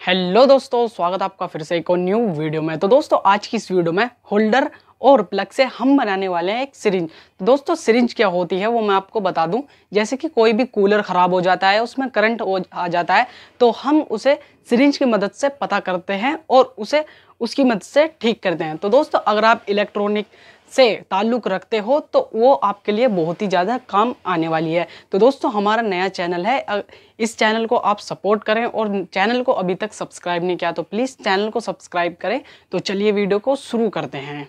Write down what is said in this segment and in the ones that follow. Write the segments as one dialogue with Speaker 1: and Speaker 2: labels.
Speaker 1: Hello दोस्तों, स्वागत आपका फिर से एक और न्यू वीडियो में। तो दोस्तों, आज की इस वीडियो में होल्डर और प्लग से हम बनाने वाले हैं एक सिरिंज तो दोस्तों सिरिंज क्या होती है वो मैं आपको बता दूँ। जैसे कि कोई भी कूलर ख़राब हो जाता है, उसमें करंट आ जाता है तो हम उसे सिरिंज की मदद से पता करते हैं और उसे, उसकी मदद से ठीक करते हैं। तो दोस्तों, अगर आप इलेक्ट्रॉनिक से ताल्लुक़ रखते हो तो वो आपके लिए बहुत ही ज़्यादा काम आने वाली है। तो दोस्तों, हमारा नया चैनल है। इस चैनल को आप सपोर्ट करें और चैनल को अभी तक सब्सक्राइब नहीं किया तो प्लीज़ चैनल को सब्सक्राइब करें। तो चलिए वीडियो को शुरू करते हैं।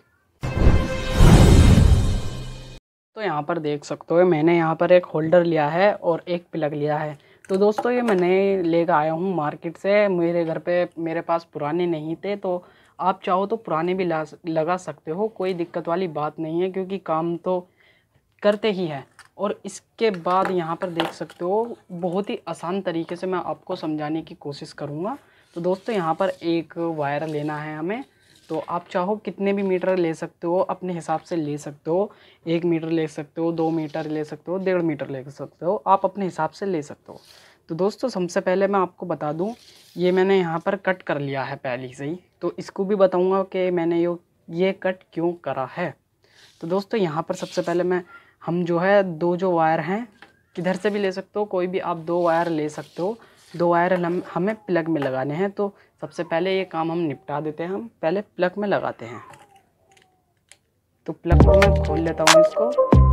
Speaker 1: तो यहाँ पर देख सकते हो, मैंने यहाँ पर एक होल्डर लिया है और एक प्लग लिया है। तो दोस्तों, ये मैं नए लेकर आया हूँ मार्केट से। मेरे घर पे मेरे पास पुराने नहीं थे तो आप चाहो तो पुराने भी लगा सकते हो, कोई दिक्कत वाली बात नहीं है, क्योंकि काम तो करते ही हैं। और इसके बाद यहाँ पर देख सकते हो, बहुत ही आसान तरीके से मैं आपको समझाने की कोशिश करूँगा। तो दोस्तों, यहाँ पर एक वायर लेना है हमें। तो आप चाहो कितने भी मीटर ले सकते हो, अपने हिसाब से ले सकते हो। एक मीटर ले सकते हो, दो मीटर ले सकते हो, डेढ़ मीटर ले सकते हो, आप अपने हिसाब से ले सकते हो। तो दोस्तों, सबसे पहले मैं आपको बता दूँ, ये मैंने यहाँ पर कट कर लिया है पहले से ही। तो इसको भी बताऊँगा कि मैंने यो, ये कट क्यों करा है। तो दोस्तों, यहाँ पर सबसे पहले मैं, हम जो है, दो जो वायर हैं, किधर से भी ले सकते हो, कोई भी आप दो वायर ले सकते हो। दो वायर हम, हमें प्लग में लगाने हैं तो सबसे पहले ये काम हम निपटा देते हैं हम। पहले प्लग में लगाते हैं। तो प्लग को मैं खोल लेता हूँ इसको।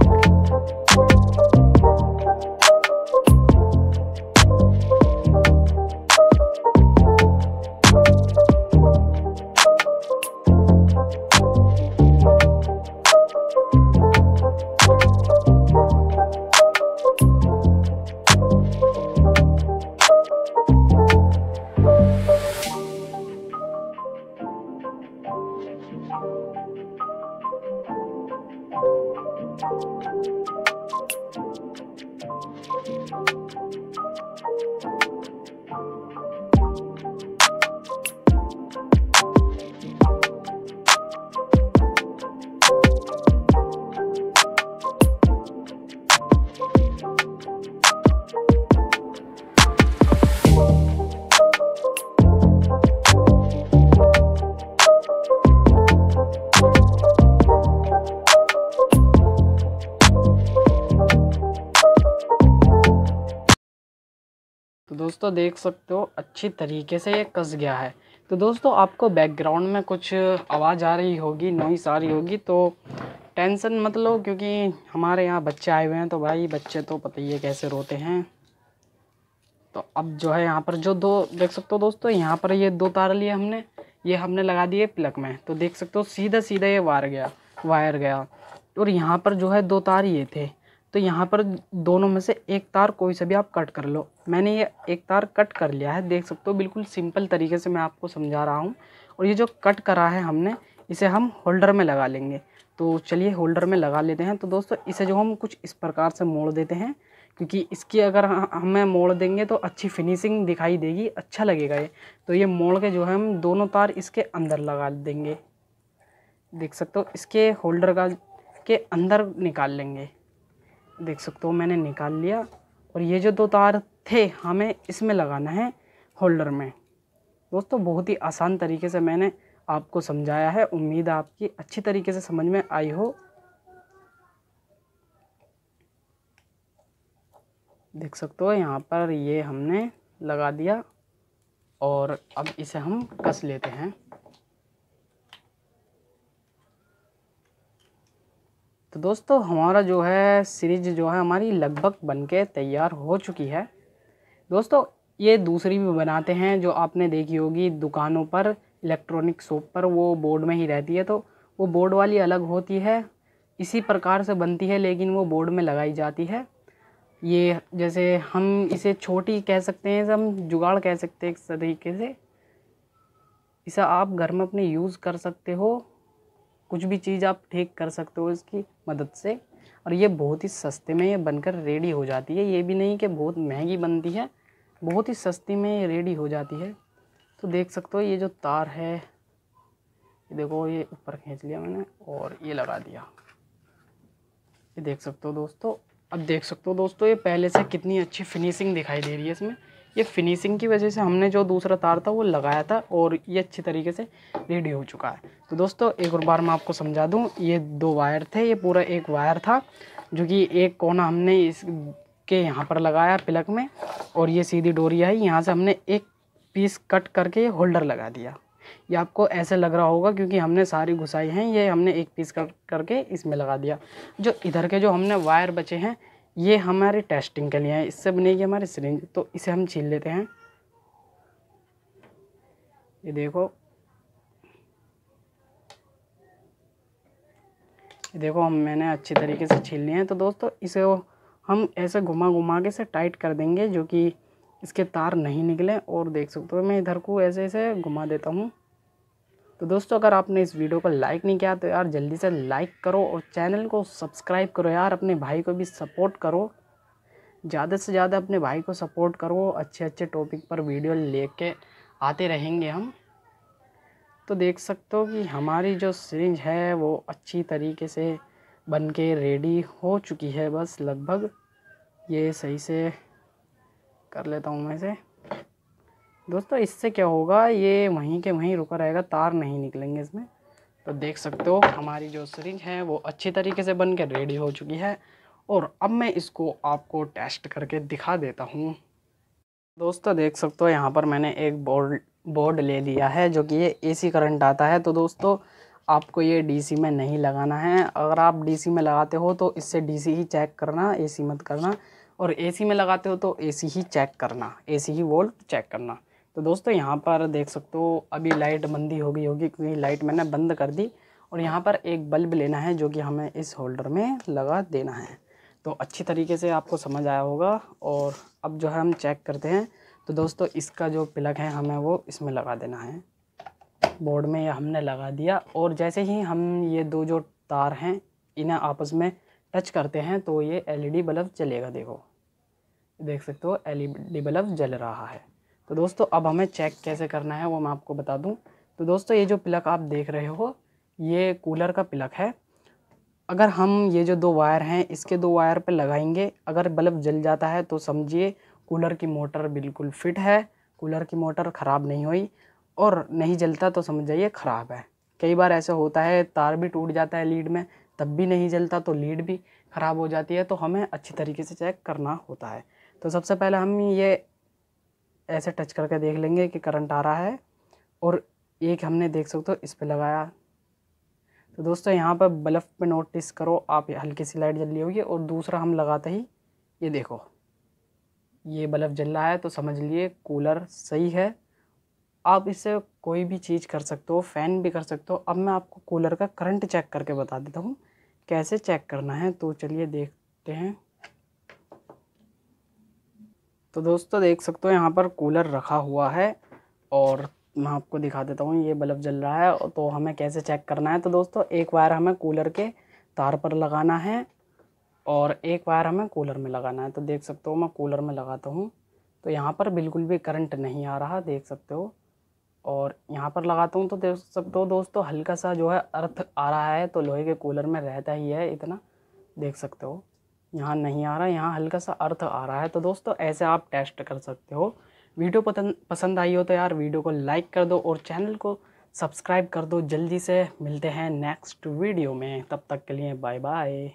Speaker 1: दोस्तों देख सकते हो, अच्छी तरीके से ये कस गया है। तो दोस्तों आपको बैकग्राउंड में कुछ आवाज़ आ रही होगी नॉइस आ रही होगी तो टेंशन मत लो, क्योंकि हमारे यहाँ बच्चे आए हुए हैं तो भाई बच्चे तो पता ही है कैसे रोते हैं। तो अब जो है यहाँ पर जो दो, देख सकते हो दोस्तों, यहाँ पर ये दो तार लिए हमने, ये हमने लगा दिए प्लग में। तो देख सकते हो सीधा सीधा ये वायर गया वायर गया। और यहाँ पर जो है दो तार ये थे। तो यहाँ पर दोनों में से एक तार कोई से भी आप कट कर लो। मैंने ये एक तार कट कर लिया है, देख सकते हो, बिल्कुल सिंपल तरीके से मैं आपको समझा रहा हूँ। और ये जो कट करा है हमने, इसे हम होल्डर में लगा लेंगे। तो चलिए होल्डर में लगा लेते हैं। तो दोस्तों, इसे जो हम कुछ इस प्रकार से मोड़ देते हैं, क्योंकि इसकी अगर हमें मोड़ देंगे तो अच्छी फिनिशिंग दिखाई देगी अच्छा लगेगा ये। तो ये मोड़ के जो है हम दोनों तार इसके अंदर लगा देंगे। देख सकते हो, इसके होल्डर का के अंदर निकाल लेंगे। देख सकते हो, मैंने निकाल लिया। और ये जो दो तार थे, हमें इसमें लगाना है होल्डर में। दोस्तों, बहुत ही आसान तरीके से मैंने आपको समझाया है। उम्मीद आपकी अच्छी तरीके से समझ में आई हो। देख सकते हो, यहाँ पर ये हमने लगा दिया। और अब इसे हम कस लेते हैं। तो दोस्तों, हमारा जो है सीरीज़ जो है हमारी लगभग बन के तैयार हो चुकी है। दोस्तों, ये दूसरी भी बनाते हैं, जो आपने देखी होगी दुकानों पर, इलेक्ट्रॉनिक शॉप पर, वो बोर्ड में ही रहती है। तो वो बोर्ड वाली अलग होती है, इसी प्रकार से बनती है, लेकिन वो बोर्ड में लगाई जाती है। ये जैसे हम इसे छोटी कह सकते हैं हम जुगाड़ कह सकते हैं एक तरीके से। इसे आप घर में अपने यूज़ कर सकते हो। कुछ भी चीज़ आप ठीक कर सकते हो इसकी मदद से। और ये बहुत ही सस्ते में ये बनकर रेडी हो जाती है। ये भी नहीं कि बहुत महँगी बनती है, बहुत ही सस्ती में ये रेडी हो जाती है। तो देख सकते हो ये जो तार है, ये देखो, ये ऊपर खींच लिया मैंने और ये लगा दिया। ये देख सकते हो दोस्तों, अब देख सकते हो दोस्तों ये पहले से कितनी अच्छी फिनिशिंग दिखाई दे रही है इसमें। ये फिनिशिंग की वजह से हमने जो दूसरा तार था वो लगाया था और ये अच्छी तरीके से रेडी हो चुका है। तो दोस्तों, एक और बार मैं आपको समझा दूँ, ये दो वायर थे, ये पूरा एक वायर था, जो कि एक कोना हमने इस के यहाँ पर लगाया प्लग में, और ये सीधी डोरी आई, यहाँ से हमने एक पीस कट करके ये होल्डर लगा दिया। ये आपको ऐसे लग रहा होगा क्योंकि हमने सारी घुसाई हैं, ये हमने एक पीस कर करके इसमें लगा दिया। जो इधर के जो हमने वायर बचे हैं ये हमारे टेस्टिंग के लिए है, इससे बनेगी हमारी सिरिंज तो इसे हम छील लेते हैं। ये देखो। ये देखो, हम मैंने अच्छी तरीके से छील लिए हैं। तो दोस्तों, इसे हम ऐसे घुमा घुमा के इसे टाइट कर देंगे, जो कि इसके तार नहीं निकले। और देख सकते हो, मैं इधर को ऐसे ऐसे घुमा देता हूँ। तो दोस्तों, अगर आपने इस वीडियो को लाइक नहीं किया तो यार जल्दी से लाइक करो और चैनल को सब्सक्राइब करो यार। अपने भाई को भी सपोर्ट करो। ज़्यादा से ज़्यादा अपने भाई को सपोर्ट करो। अच्छे अच्छे टॉपिक पर वीडियो लेके आते रहेंगे हम। तो देख सकते हो कि हमारी जो सीरीज़ है, वो अच्छी तरीके से बन के रेडी हो चुकी है। बस लगभग ये सही से कर लेता हूँ मैं इसे। दोस्तों, इससे क्या होगा? ये वहीं के वहीं रुका रहेगा, तार नहीं निकलेंगे इसमें। तो देख सकते हो, हमारी जो सरिंज है, वो अच्छी तरीके से बन के रेडी हो चुकी है। और अब मैं इसको आपको टेस्ट करके दिखा देता हूँ। दोस्तों, देख सकते हो, यहाँ पर मैंने एक बोर्ड बोर्ड ले लिया है, जो कि ये एसी करंट आता है। तो दोस्तों, आपको ये डीसी में नहीं लगाना है। अगर आप डीसी में लगाते हो तो इससे डीसी ही चेक करना एसी मत करना। और एसी में लगाते हो तो एसी ही चेक करना एसी ही वोल्ट चेक करना। तो दोस्तों यहाँ पर देख सकते हो, अभी लाइट बंदी हो गई होगी क्योंकि लाइट मैंने बंद कर दी और यहाँ पर एक बल्ब लेना है जो कि हमें इस होल्डर में लगा देना है। तो अच्छी तरीके से आपको समझ आया होगा और अब जो है हम चेक करते हैं। तो दोस्तों इसका जो प्लग है हमें वो इसमें लगा देना है। बोर्ड में ये हमने लगा दिया और जैसे ही हम ये दो जो तार हैं, इन्हें आपस में टच करते हैं तो ये एलईडी बल्ब चलेगा देखो, देख सकते हो एलईडी बल्ब जल रहा है। तो दोस्तों, अब हमें चेक कैसे करना है, वो मैं आपको बता दूँ। तो दोस्तों, ये जो प्लग आप देख रहे हो, ये कूलर का प्लग है। अगर हम ये जो दो वायर हैं, इसके दो वायर पे लगाएँगे, अगर बल्ब जल जाता है तो समझिए कूलर की मोटर बिल्कुल फिट है कूलर की मोटर ख़राब नहीं हुई, और नहीं जलता तो समझ जाइए ख़राब है। कई बार ऐसा होता है, तार भी टूट जाता है लीड में, तब भी नहीं जलता तो लीड भी ख़राब हो जाती है तो हमें अच्छी तरीके से चेक करना होता है। तो सबसे पहले हम ये ऐसे टच करके देख लेंगे कि करंट आ रहा है और एक हमने देख सकते हो इस पर लगाया। तो दोस्तों, यहाँ पर बल्ब पे नोटिस करो, आप हल्की सी लाइट जल रही होगी और दूसरा हम लगाते ही ये देखो, ये बल्ब जल रहा है तो समझ लिए कूलर सही है। आप इससे कोई भी चीज़ कर सकते हो फ़ैन भी कर सकते हो। अब मैं आपको कूलर का करंट चेक करके बता देता हूँ, कैसे चेक करना है तो चलिए देखते हैं। तो दोस्तों देख सकते हो यहाँ पर कूलर रखा हुआ है और मैं आपको दिखा देता हूँ, ये बल्ब जल रहा है तो हमें कैसे चेक करना है? तो दोस्तों, एक वायर हमें कूलर के तार पर लगाना है और एक वायर हमें कूलर में लगाना है। तो देख सकते हो, मैं कूलर में लगाता हूँ। तो यहाँ पर बिल्कुल भी करंट नहीं आ रहा, देख सकते हो। और यहाँ पर लगाता हूँ तो देख सकते हो दोस्तों, हल्का सा जो है अर्थ आ रहा है तो लोहे के कूलर में रहता ही है इतना, देख सकते हो। यहाँ नहीं आ रहा, यहाँ हल्का सा अर्थ आ रहा है। तो दोस्तों, ऐसे आप टेस्ट कर सकते हो। वीडियो पसंद पसंद आई हो तो यार, वीडियो को लाइक कर दो और चैनल को सब्सक्राइब कर दो। जल्दी से मिलते हैं नेक्स्ट वीडियो में। तब तक के लिए बाय बाय